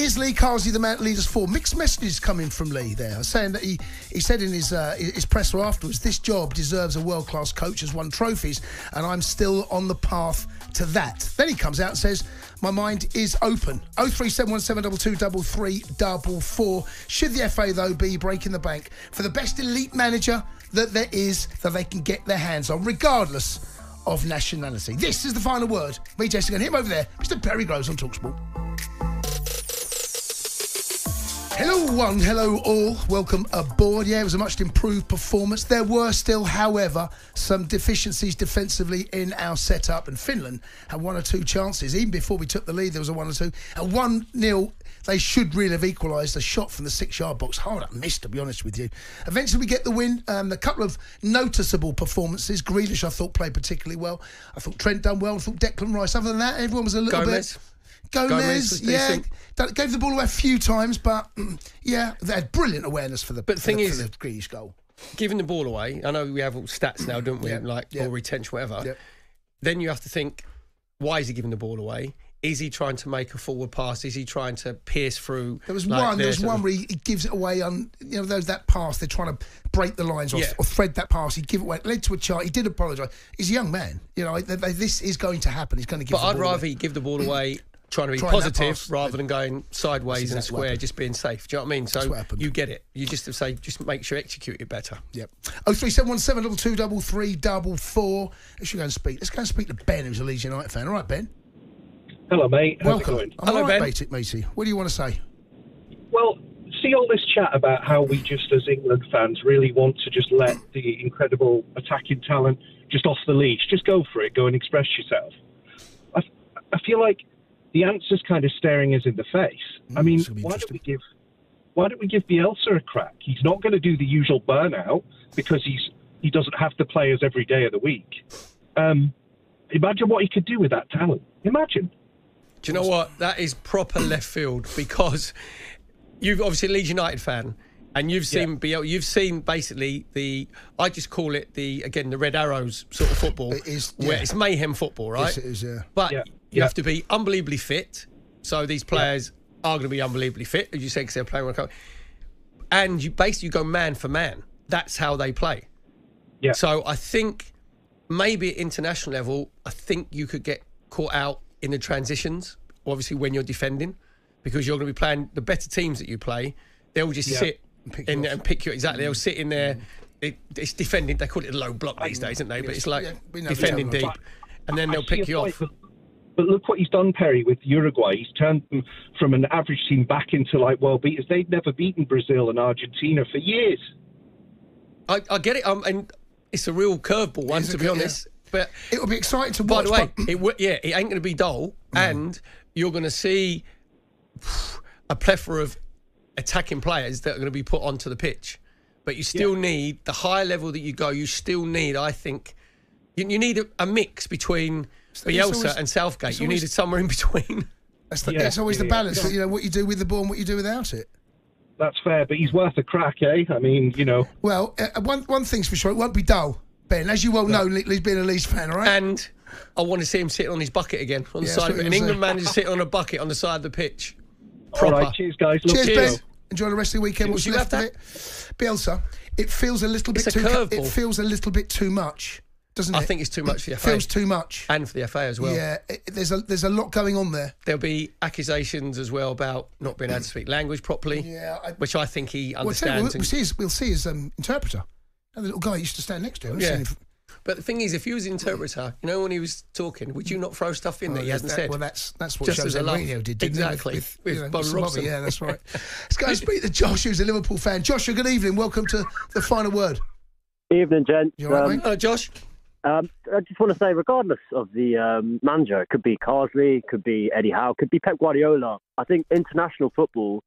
Is Lee Carsley the man to lead us? Mixed messages coming from Lee there, saying that he, he said in his uh, his presser afterwards, this job deserves a world class coach, has won trophies, and I'm still on the path to that. Then he comes out and says, my mind is open. 03717223344. Should the FA, though, be breaking the bank for the best elite manager that there is that they can get their hands on, regardless of nationality? This is the final word. Me, Jessica, and him over there, Mr. Perry Groves on Talksport. Hello, one, hello, all. Welcome aboard. Yeah, it was a much improved performance. There were still, however, some deficiencies defensively in our setup, and Finland had one or two chances. Even before we took the lead, there was a one or two. At 1 0, they should really have equalised. A shot from the six yard box. Hard up missed, to be honest with you. Eventually, we get the win. Um, a couple of noticeable performances. Grealish, I thought, played particularly well. I thought Trent done well. I thought Declan Rice. Other than that, everyone was a little Gomes. bit. Gomes, Gomes yeah, that- gave the ball away a few times, but mm, yeah, they had brilliant awareness for the. But for thing the, is- the Grealish goal. Giving the ball away, I know we have all stats now, don't we? Yeah, Like yeah. or retention, whatever. Yeah. Then you have to think, why is he giving the ball away? Is he trying to make a forward pass? Is he trying to pierce through? There was like, one. There was one where he, he gives it away on you know those that pass. They're trying to break the lines or, Yeah. or thread that pass. He give it away. It led to a chart. He did apologise. He's a young man. You know they, they- this is going to happen. He's going to give. But I'd ball rather away. he give the ball away, trying to be Trying positive rather than going sideways That's and square, happened. just being safe. Do you know what I mean? So what happened. you get it. You just have to say, just make sure you execute it better. Yep. Oh three seven one seven double two double three double four. Let's go and speak. Let's go and speak to Ben, who's a Leeds United fan. All right, Ben. Hello, mate. How's Welcome. it going? I'm Hello, all right, Ben. mate, matey. What do you want to say? Well, see all this chat about how we just, as England fans, really want to just let the incredible attacking talent just off the leash. Just go for it. Go and express yourself. I, I feel like the answer's kind of staring us in the face. I mean, it's gonna be why don't we give why don't we give Bielsa a crack? He's not going to do the usual burnout because he's he doesn't have the players every day of the week. Um, imagine what he could do with that talent. Imagine. Do you know what? That is proper left field because you've obviously a Leeds United fan. And you've seen BL, you've seen basically the I just call it the again the Red Arrows sort of football It is, where yeah. it's mayhem football, right? Yes, it is. Yeah. But Yeah, you yeah. have to be unbelievably fit. So these players are going to be unbelievably fit, as you said, because they're playing with a coach. And you basically go man for man. That's how they play. Yeah. So I think maybe at international level, I think you could get caught out in the transitions. Obviously, when you're defending, because you're going to be playing the better teams that you play. They'll just sit pick in there and pick you exactly. They'll sit in there. It, it's defending. They call it a low block these days, don't they? But it's like Yeah, defending deep, and then they'll pick you off. point, But, but look what he's done, Perry, with Uruguay. He's turned them from an average team back into like world beaters. They'd never beaten Brazil and Argentina for years. I, I get it, um, and it's a real curveball one, to be good- yeah. honest. But It will be exciting to watch. by the way, but- it w- yeah, it ain't going to be dull, and you're going to see a plethora of attacking players that are going to be put onto the pitch. But you still need the higher level that you go. You still need, I think, you, you need a, a mix between it's Bielsa always- and Southgate. it's You always- need it somewhere in between. That's the, Yeah, it's always the balance. yeah. You know what you do with the ball and what you do without it. That's fair, but he's worth a crack, eh? I mean, you know. Well, uh, one one thing's for sure, it won't be dull, Ben. As you well know, Le- Lee's been a Leeds fan, all right? And I want to see him sitting on his bucket again on the side that's of it. An England saying. manager sitting on a bucket on the side of the pitch. All Proper. right, cheers, guys. Love Cheers, the Ben. Enjoy the rest of the weekend. What's you left of it? Bielsa, it feels a little bit a too. curveball. It feels a little bit too much, doesn't it? I think it's too much for the it FA. feels too much. and for the FA as well. yeah, it, there's a there's a lot going on there. There'll be accusations as well about not being able to speak language properly, Yeah, I- which I think he Well, tell you, understands. what, we'll see his, we'll see his um, interpreter. And the little guy used to stand next to him. Yeah. but the thing is, if you was the interpreter, you know, when he was talking, would you not throw stuff in that he Well, hasn't that- said? Well, that's that's what Just Jose as a. Mourinho did, didn't Exactly. he? With, With you know, Bobby Bobby, Robson. Yeah, that's right. Let's go and speak to Josh, who's a Liverpool fan. Joshua, good evening. Welcome to the final word. Evening, gents. You all right, Um, mate? Hello, Josh. Um, I just want to say, regardless of the um, manager, it could be Carsley, it could be Eddie Howe, it could be Pep Guardiola. I think international football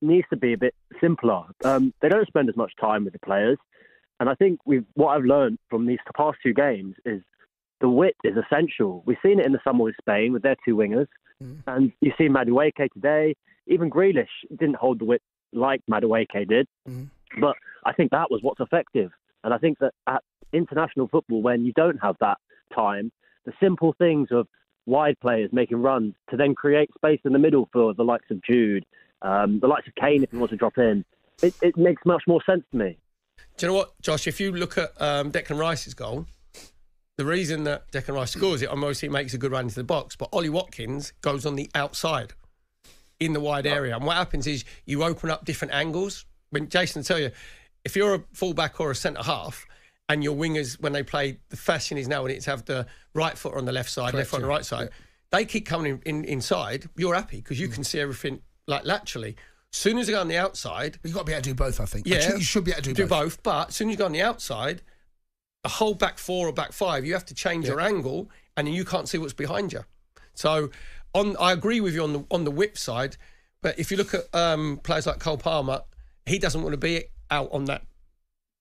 needs to be a bit simpler. Um, they don't spend as much time with the players, and I think we've what I've learned from these past two games is the width is essential. We've seen it in the summer with Spain with their two wingers, and you see Madueke today. Even Grealish didn't hold the width like Madueke did, but I think that was what's effective. And I think that at international football, when you don't have that time, the simple things of wide players making runs to then create space in the middle for the likes of Jude, um, the likes of Kane if he wants to drop in. It, it makes much more sense to me. Do you know what, Josh? If you look at um, Declan Rice's goal, the reason that Declan Rice scores it, obviously, he makes a good run into the box, but Ollie Watkins goes on the outside in the wide area. And what happens is you open up different angles. When Jason tell you, if you're a fullback or a centre half, and your wingers, when they play, the fashion is now when it's have the right foot on the left side, left foot on the right side. They keep coming in, in inside. You're happy because you can see everything like laterally. Soon as they go on the outside, You've got to be able to do both, I think. yeah, Actually, you should be able to do, do both. But as soon as you go on the outside, a whole back four or back five, you have to change your angle, and you can't see what's behind you. So, on I agree with you on the on the whip side, but if you look at um, players like Cole Palmer, he doesn't want to be out on that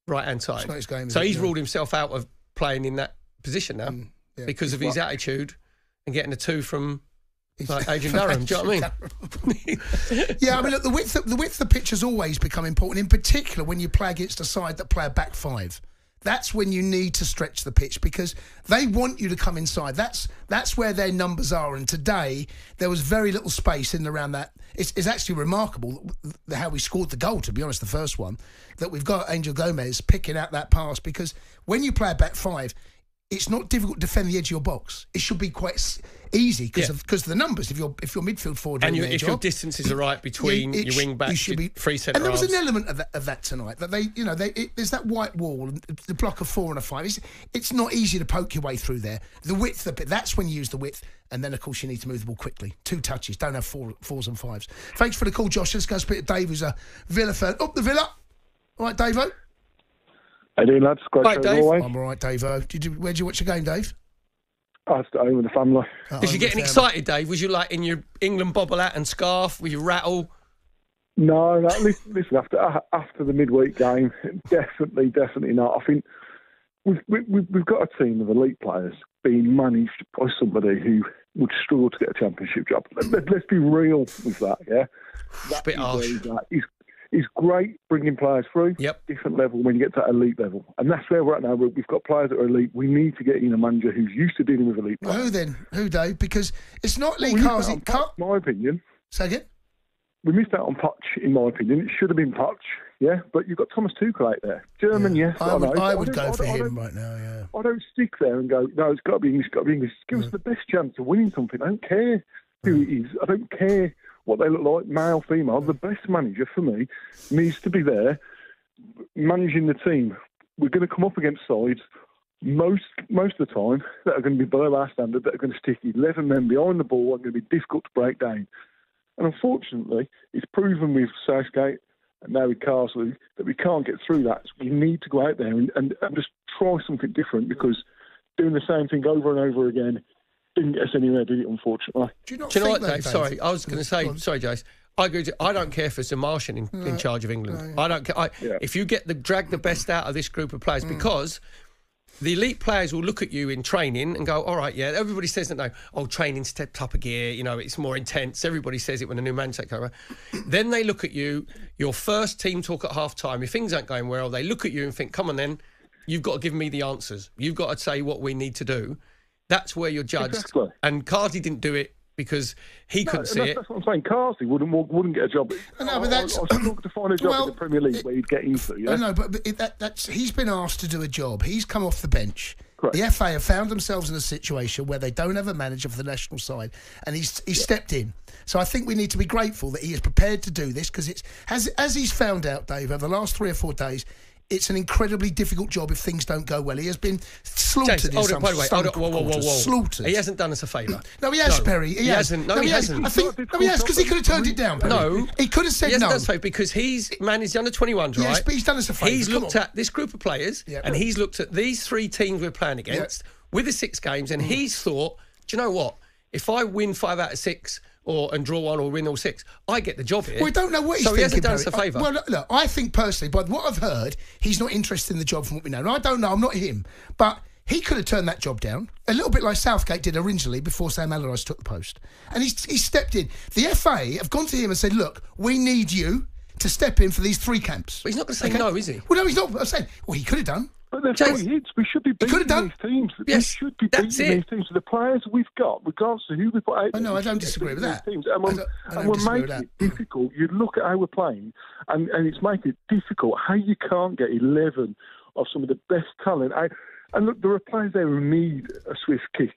right hand side. not his game, so it? he's No. Mm, ruled himself out of playing in that position now yeah. because of his attitude and getting a two from like Adrian Durham. Do you know what I mean? Yeah, I mean, look, the width, the width of the pitch has always become important, in particular when you play against a side that play a back five. That's when you need to stretch the pitch because they want you to come inside. That's that's where their numbers are. And today there was very little space in around that. It's, it's actually remarkable how we scored the goal. To be honest, the first one that we've got Angel Gomes picking out that pass because when you play a back five, it's not difficult to defend the edge of your box. It should be quite easy because Yeah. of because of the numbers. If your if your midfield forward and you, if your job, distances are right between it your wing you should be- free centre And there was an element of that, of that tonight that they, you know, they, it, there's that white wall, and the block of four and a five. It's, it's not easy to poke your way through there. The width, it, that's when you use the width, and then of course you need to move the ball quickly. Two touches, don't have four fours and fives. Thanks for the call, Josh. Let's go speak to Dave, who's a Villa fan. Up the Villa. All right, Dave. How you doing, lads? Great Right, Dave. always. I'm all right, Dave. Uh, did you, where'd you watch the game, Dave? I stay home with the family. At Was home you with getting excited, Dave? Was you like in your England bobble hat and scarf with your rattle? No, no listen, listen after after the midweek game, definitely, definitely not. I think we've we, we- we've got a team of elite players being managed by somebody who would struggle to get a championship job. Let, let, us be real with that, yeah. That bit is harsh. he's at. He's great bringing players through. Yep. Different level when you get to that elite level, and that's where we're at now. We- We've got players that are elite. We need to get in a manager who's used to dealing with elite Well, players. who then? Who, Dave? Because it's not Lee We missed out Carsley. on Car- Poch, my opinion. Again? we missed out on Poch, in my opinion. It should have been Poch, yeah. But you've got Thomas Tuchel out there, German, yes. I would, know. I would don't- go I for I him right now, yeah. I don't stick there and go, no, it's got to be English, it's got to be English. Give us mm. the best chance of winning something. I don't care who mm. it is. I don't care what they look like, male, female. The best manager for me needs to be there managing the team. We're going to come up against sides most most of the time that are going to be below our standard, that are going to stick 11 men behind the ball and going to be difficult to break down. And unfortunately, it's proven with Southgate and now with Carsley that we can't get through that. So we need to go out there and, and, and just try something different because doing the same thing over and over again didn't get us anywhere, did it, unfortunately? Do you not Do you know what, think Dave? that, Sorry, I was going to say, sorry, Jace. I agree. with. I don't care if it's a Martian in, in charge of England. I don't care. I, Yeah. If you get the drag the best out of this group of players, mm. because the elite players will look at you in training and go, "All right, yeah." Everybody says that now. Oh, training stepped up a gear. You know, it's more intense. Everybody says it when a new manager takes over. then they look at you. Your first team talk at half time. If things aren't going well, they look at you and think, "Come on, then." You've got to give me the answers. You've got to say what we need to do. That's where you're judged. Exactly. And Cardi didn't do it because he No, couldn't see that's, it. that's what I'm saying. Carsley wouldn't wouldn't get a job. No, but that's- I, I was struggling to find a job Well, in the Premier League it- where he'd get into. Yeah? Oh, I know, but, but it, that, that's he's been asked to do a job. He's come off the bench. Correct. The FA have found themselves in a situation where they don't have a manager for the national side, and he's he's stepped in. So I think we need to be grateful that he is prepared to do this because it's as as he's found out, Dave, over the last three or four days. It's an incredibly difficult job if things don't go well. He has been slaughtered James, in hold some, on, by the way, hold on, whoa, whoa, whoa, whoa. Slaughtered. He hasn't done us a favour. No, he has, No, Perry. He, he has. hasn't. No, he has. hasn't. I think. No, he has because he could have turned it down. Perry. No. he could have said He hasn't no. done us a favour because he's managed the under 21s, right? Yes, but he's done us a favour. He's Come looked on. at this group of players Yeah. and he's looked at these three teams we're playing against with the six games Mm. and he's thought, do you know what? If I win five out of six or and draw one or win all six, I get the job here. We don't know what he's so he hasn't done us a favour. Well, look, look, I think personally, by what I've heard, he's not interested in the job from what we know. And I don't know, I'm not him. But he could have turned that job down, a little bit like Southgate did originally before Sam Allardyce took the post. And he's, he stepped in. The FA have gone to him and said, look, we need you to step in for these three camps. But he's not going to say no, is he? Well, no, he's not. I'm saying, well, he could have done. But they're free hits. We should be beating these teams. Yes, we should be beating it. these teams. The players we've got, regardless of who we put out. Oh, no, I don't disagree with that. Teams. And I we're, don't- I don't and we're making it difficult. You look at how we're playing, and, and it's making it difficult. How you can't get 11 of some of the best talent. I, and look, there are players there who need a swift kick.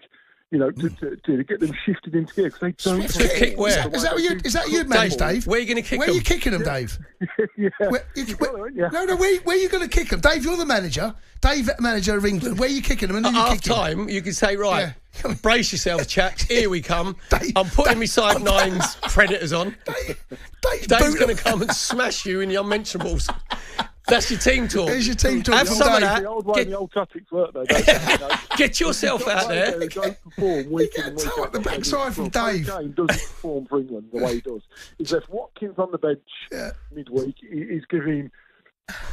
You know, to, to, to get them shifted into gear because they don't. Swift kick where? Is that, what you, is that you manage, Dave? where are you gonna kick Where are you kicking them, Dave? yeah. Where, you, You've where, got it, haven't you? No, no, where, where are you going to kick them? Dave, you're the manager. Dave, manager of England. Where are you kicking them? And At you half time, you can say, right, Yeah. brace yourselves, chaps. Here we come. Dave- I'm putting Dave- my side nines predators on. Dave's Dave's going to come and smash you in the unmentionables. That's your team talk. There's your team talk. Have some of that. The old way, Get, the old tactics work, though. Don't they? You know? get yourself out there. They don't perform week in and week out. the backside from Well, Harry Dave. Kane doesn't perform for England the way he does. He's left Watkins on the bench Yeah. midweek. He- He's giving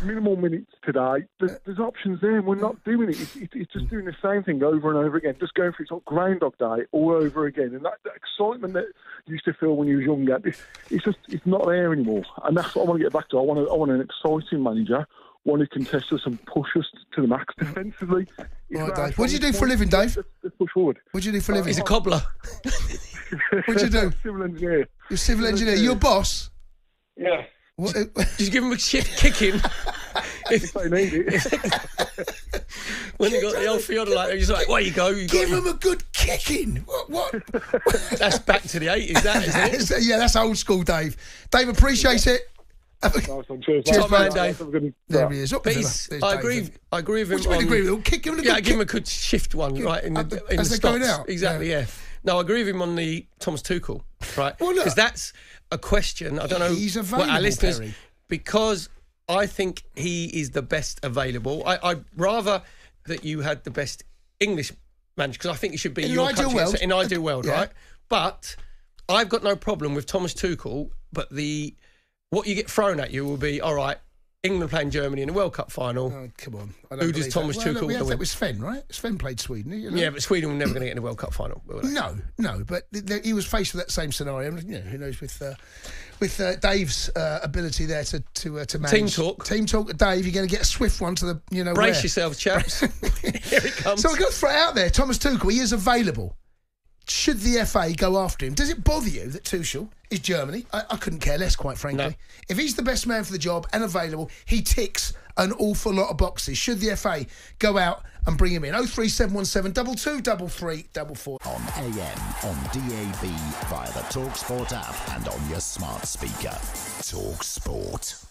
minimal minutes today. There's, uh, there's options there, and we're not doing it. It's, it's, it's just doing the same thing over and over again, just going through it's like Groundhog Day all over again. And that, that excitement that you used to feel when you was younger, it's, it's just it's not there anymore. And that's what I want to get back to. I want to, I want an exciting manager. One who can test us and push us to the max defensively. Right, Dave. What do you do for a living. Dave? Let's, let's push forward. What do you do for a living? He's a cobbler. what do you do? Civil engineer. You're a civil engineer. You're boss. Yeah, What, Just give him a shit kicking. if they need it. when you got the old Fiona like, he's like, "Where you go? You give him a good kicking. What? what? that's back to the eighties, that isn't it?" yeah, that's old school, Dave. Dave, appreciate it. Nice one. Cheers, Cheers, man, Dave. Have good- There he is. Up But he's. I agree. Dave. I agree with him. What do you mean on- agree with him? Kick him a good Yeah, I give him a good shift one, right? In the, the- in as the they're going out, Exactly, yeah. yeah. No, I agree with him on the Thomas Tuchel, right? Well, Because that's a question. I don't know He's what available, our listeners, Perry. because I think he is the best available. I, I'd rather that you had the best English manager because I think it should be In your ideal country. world. In ideal world, Yeah. right? But I've got no problem with Thomas Tuchel, but the what you get thrown at you will be all right. England playing Germany in the World Cup final. Oh, come on. Who does Thomas that. well, look, Tuchel we had win? that with Sven, right? Sven played Sweden. You know? Yeah, but Sweden were never going to get in the World Cup final. No, no, but th- th- he was faced with that same scenario. You know, who knows with uh, with uh, Dave's uh, ability there to to uh, to manage Team talk. Team talk. Dave, you're going to get a swift one to the you know Brace where. yourselves, chaps. Here it comes. So we're going to throw it out there. Thomas Tuchel, he is available. Should the FA go after him? Does it bother you that Tuchel is Germany? I, I couldn't care less, quite frankly. No. If he's the best man for the job and available, he ticks an awful lot of boxes. Should the FA go out and bring him in? 03717 22 33 On AM, on DAB, via the TalkSport app, and on your smart speaker. TalkSport.